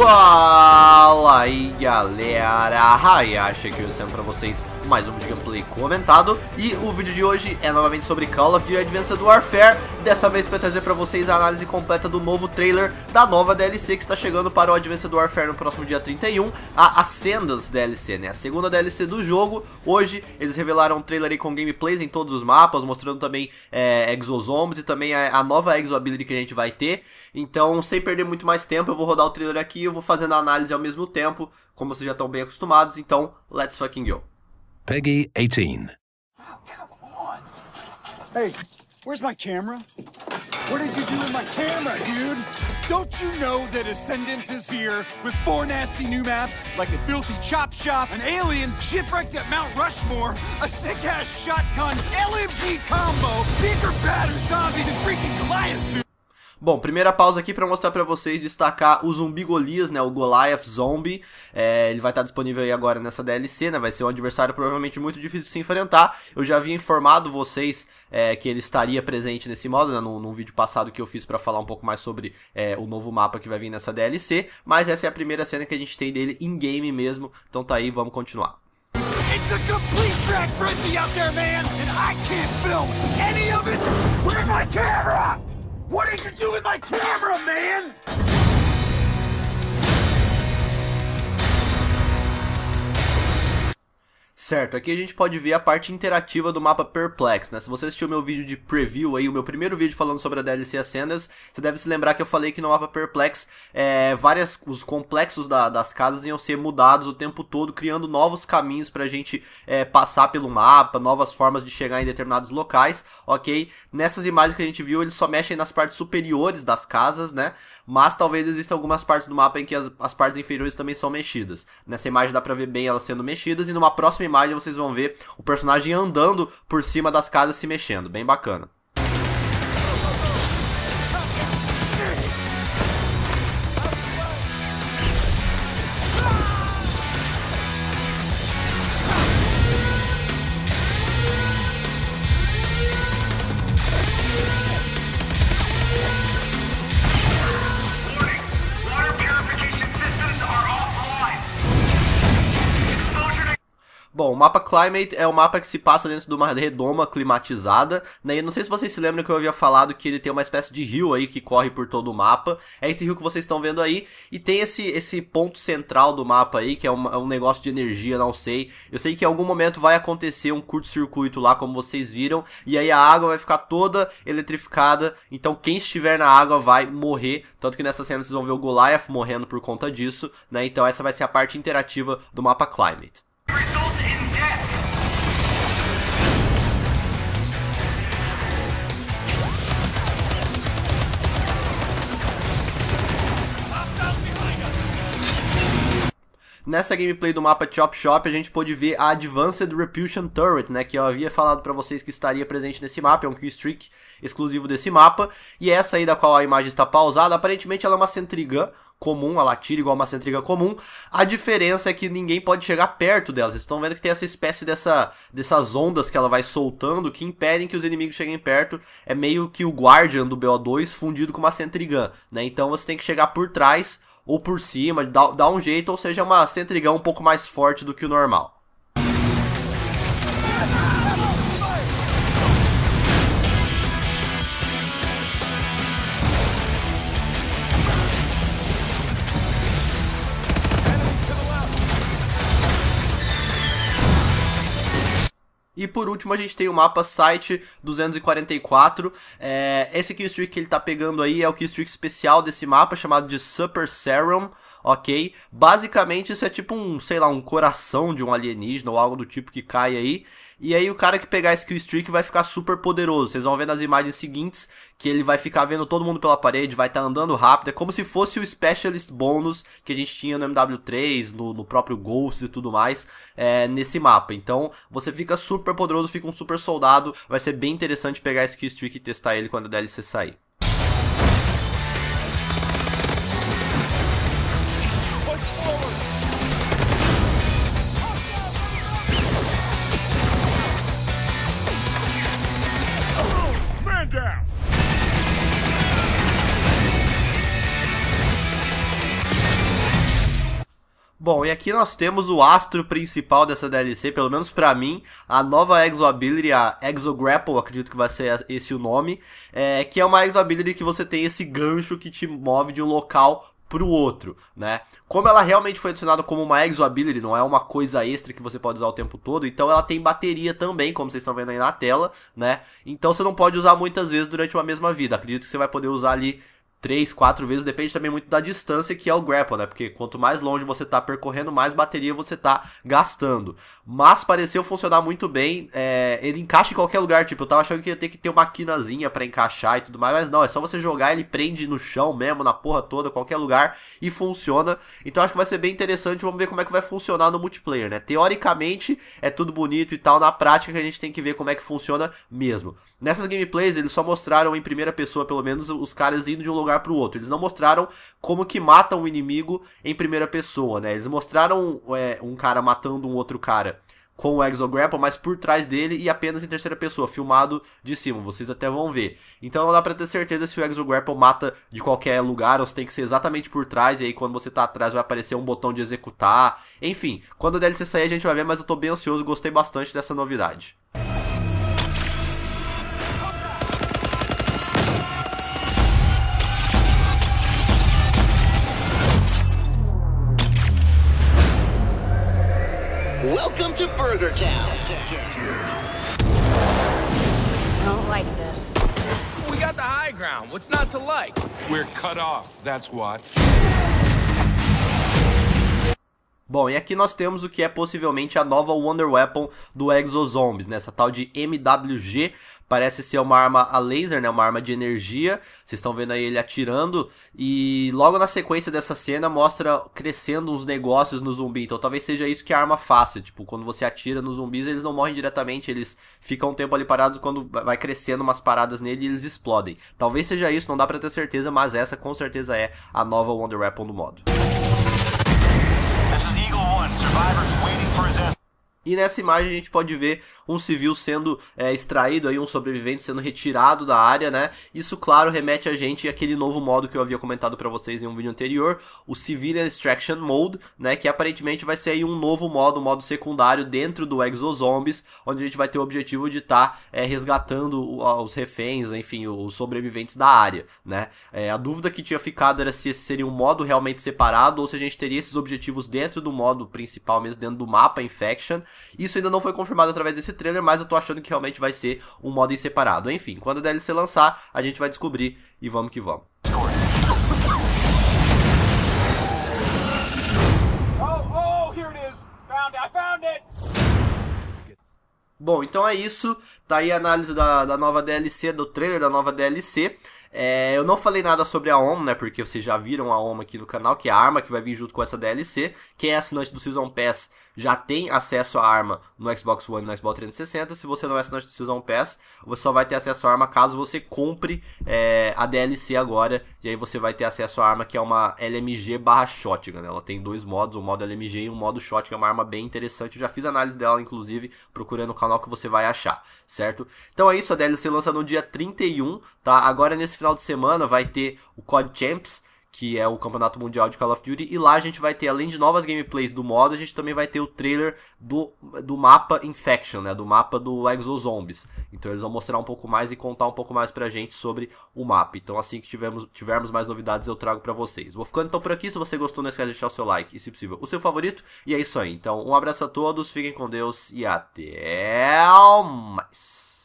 わ Fala aí galera, Hayashi aqui sempre pra vocês mais um vídeo gameplay comentado. E o vídeo de hoje é novamente sobre Call of Duty Advanced Warfare. Dessa vez para trazer pra vocês a análise completa do novo trailer da nova DLC que está chegando para o Advanced Warfare no próximo dia 31 A Ascendance DLC, né, a segunda DLC do jogo. Hoje eles revelaram um trailer com gameplays em todos os mapas Mostrando também é, Exozombies e também a, a nova Exo Ability que a gente vai ter. Então sem perder muito mais tempo eu vou rodar o trailer aqui Eu vou fazendo a análise ao mesmo tempo Como vocês já estão bem acostumados, então let's fucking go Peggy 18. Oh, come on. Hey, where's my camera? What did you do with my camera, dude? Don't you know that Ascendance is here with four nasty new maps, like a filthy chop shop, an alien shipwrecked at Mount Rushmore, a sick-ass shotgun LMG combo, bigger, badder zombies, and freaking Goliath suit? Bom, primeira pausa aqui para mostrar para vocês, destacar o Zumbi Golias, né, o Goliath Zombie, é, ele vai estar disponível aí agora nessa DLC, né, vai ser um adversário provavelmente muito difícil de se enfrentar, eu já havia informado vocês é, que ele estaria presente nesse modo, né, num, num vídeo passado que eu fiz para falar um pouco mais sobre é, o novo mapa que vai vir nessa DLC, mas essa é a primeira cena que a gente tem dele in-game mesmo, então tá aí, vamos continuar. It's a complete frag frenzy out there, man, and I can't film any of it. Where's my camera? What did you do with my camera, man? Certo, aqui a gente pode ver a parte interativa do mapa Perplex, né? Se você assistiu meu vídeo de preview aí, o meu primeiro vídeo falando sobre a DLC Ascendas, você deve se lembrar que eu falei que no mapa Perplex, é, várias, os complexos da, das casas iam ser mudados o tempo todo, criando novos caminhos pra gente é, passar pelo mapa, novas formas de chegar em determinados locais, ok? Nessas imagens que a gente viu, eles só mexem nas partes superiores das casas, né? Mas talvez existam algumas partes do mapa em que as, as partes inferiores também são mexidas. Nessa imagem dá pra ver bem elas sendo mexidas, e numa próxima imagem imagem vocês vão ver o personagem andando por cima das casas se mexendo, bem bacana. Bom, o mapa Climate é um mapa que se passa dentro de uma redoma climatizada, né? E não sei se vocês se lembram que eu havia falado que ele tem uma espécie de rio aí que corre por todo o mapa. É esse rio que vocês estão vendo aí. E tem esse, esse ponto central do mapa aí, que é um, é um negócio de energia, não sei. Eu sei que em algum momento vai acontecer um curto-circuito lá, como vocês viram. E aí a água vai ficar toda eletrificada. Então quem estiver na água vai morrer. Tanto que nessa cena vocês vão ver o Goliath morrendo por conta disso, né? Então essa vai ser a parte interativa do mapa Climate. Nessa gameplay do mapa Chop Shop, a gente pôde ver a Advanced Repulsion Turret, né, que eu havia falado para vocês que estaria presente nesse mapa, é um killstreak exclusivo desse mapa, e essa aí da qual a imagem está pausada, aparentemente ela é uma Centrigun comum, ela tira igual uma Centrigun comum, a diferença é que ninguém pode chegar perto dela, vocês estão vendo que tem essa espécie dessa, dessas ondas que ela vai soltando, que impedem que os inimigos cheguem perto, é meio que o Guardian do BO2 fundido com uma Centrigun, né, então você tem que chegar por trás ou por cima, dá, dá um jeito, ou seja, uma centrigão um pouco mais forte do que o normal. E por último a gente tem o mapa site 244. É, esse killstreak que ele tá pegando aí é o killstreak especial desse mapa, chamado de Super Serum, ok? Basicamente isso é tipo um, sei lá, um coração de um alienígena ou algo do tipo que cai aí. E aí o cara que pegar esse killstreak vai ficar super poderoso. Vocês vão ver nas imagens seguintes que ele vai ficar vendo todo mundo pela parede, vai estar tá andando rápido. É como se fosse o Specialist Bonus que a gente tinha no MW3, no, no próprio Ghost e tudo mais, é, nesse mapa. Então você fica super poderoso, fica um super soldado. Vai ser bem interessante pegar esse killstreak e testar ele quando a DLC sair. Bom, e aqui nós temos o astro principal dessa DLC, pelo menos para mim, a nova Exo Ability, a Exo Grapple, acredito que vai ser esse o nome, é, que é uma Exo Ability que você tem esse gancho que te move de um local pro outro, né? Como ela realmente foi adicionada como uma Exo Ability, não é uma coisa extra que você pode usar o tempo todo, então ela tem bateria também, como vocês estão vendo aí na tela, né? Então você não pode usar muitas vezes durante uma mesma vida. Acredito que você vai poder usar ali três, quatro vezes, depende também muito da distância que é o grapple, né? Porque quanto mais longe você tá percorrendo, mais bateria você tá gastando. Mas pareceu funcionar muito bem, é, ele encaixa em qualquer lugar, tipo, eu tava achando que ia ter que ter uma quinazinha para encaixar e tudo mais, mas não, é só você jogar, ele prende no chão mesmo, na porra toda, qualquer lugar, e funciona. Então acho que vai ser bem interessante, vamos ver como é que vai funcionar no multiplayer, né? Teoricamente é tudo bonito e tal, na prática a gente tem que ver como é que funciona mesmo. Nessas gameplays eles só mostraram em primeira pessoa, pelo menos, os caras indo de um lugar lugar para o outro. Eles não mostraram como que matam o inimigo em primeira pessoa, né? Eles mostraram é, um cara matando um outro cara com o Exograpple, mas por trás dele e apenas em terceira pessoa, filmado de cima, vocês até vão ver. Então não dá pra ter certeza se o Exograpple mata de qualquer lugar, ou se tem que ser exatamente por trás, e aí quando você tá atrás vai aparecer um botão de executar. Enfim, quando a DLC sair a gente vai ver, mas eu tô bem ansioso, gostei bastante dessa novidade. Welcome to Burger Town. I don't like this. We got the high ground. What's not to like? We're cut off, that's what. Bom, e aqui nós temos o que é possivelmente a nova Wonder Weapon do Exozombies, nessa tal de MWG, Parece ser uma arma a laser, né? Uma arma de energia. Vocês estão vendo aí ele atirando. E logo na sequência dessa cena mostra crescendo uns negócios no zumbi. Então talvez seja isso que a arma faça. Tipo, quando você atira nos zumbis, eles não morrem diretamente. Eles ficam um tempo ali parados quando vai crescendo umas paradas nele eles explodem. Talvez seja isso, não dá pra ter certeza, mas essa com certeza é a nova Wonder Weapon do modo. Survivors waiting for his e nessa imagem a gente pode ver um civil sendo é, extraído, aí um sobrevivente sendo retirado da área, né? Isso, claro, remete a gente àquele novo modo que eu havia comentado para vocês em um vídeo anterior, o Civilian Extraction Mode, né? Que aparentemente vai ser aí um novo modo, um modo secundário dentro do Exozombies, onde a gente vai ter o objetivo de estar tá, é, resgatando os reféns, enfim, os sobreviventes da área, né? É, a dúvida que tinha ficado era se esse seria um modo realmente separado ou se a gente teria esses objetivos dentro do modo principal, mesmo dentro do mapa Infection. Isso ainda não foi confirmado através desse trailer, mas eu tô achando que realmente vai ser um modo em separado. Enfim, quando a DLC lançar, a gente vai descobrir e vamos que vamos. Oh, oh, Bom, então é isso. Tá aí a análise da, da nova DLC, do trailer da nova DLC. É, eu não falei nada sobre a OM, né? Porque vocês já viram a OM aqui no canal, que é a arma que vai vir junto com essa DLC. Quem é assinante do Season Pass já tem acesso à arma no Xbox One e no Xbox 360. Se você não é assinante do Season Pass, você só vai ter acesso à arma caso você compre é, a DLC agora. E aí você vai ter acesso à arma que é uma LMG barra Shotgun. Ela tem dois modos, um modo LMG e um modo Shotgun. É uma arma bem interessante. Eu já fiz análise dela, inclusive, procurando o canal que você vai achar, certo? Então é isso, a DLC lança no dia 31, tá? Agora nesse final de semana vai ter o COD Champs, que é o Campeonato Mundial de Call of Duty, e lá a gente vai ter, além de novas gameplays do modo, a gente também vai ter o trailer do, do mapa Infection, né, do mapa do Exozombies. Então eles vão mostrar um pouco mais e contar um pouco mais pra gente sobre o mapa. Então assim que tivermos, tivermos mais novidades eu trago pra vocês. Vou ficando então por aqui, se você gostou não esquece de deixar o seu like e se possível o seu favorito. E é isso aí, então um abraço a todos, fiquem com Deus e até mais.